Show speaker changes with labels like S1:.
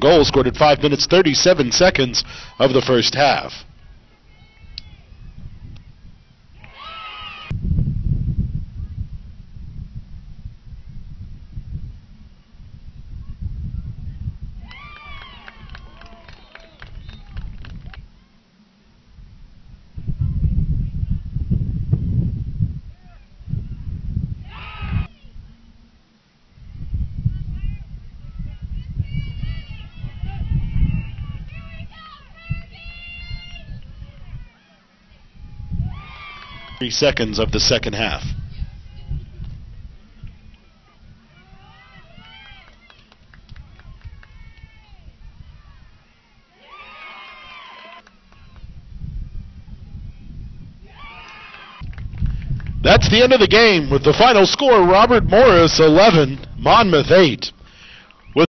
S1: goal scored at 5 minutes 37 seconds of the first half. Seconds of the second half. That's the end of the game with the final score Robert Morris 11, Monmouth 8.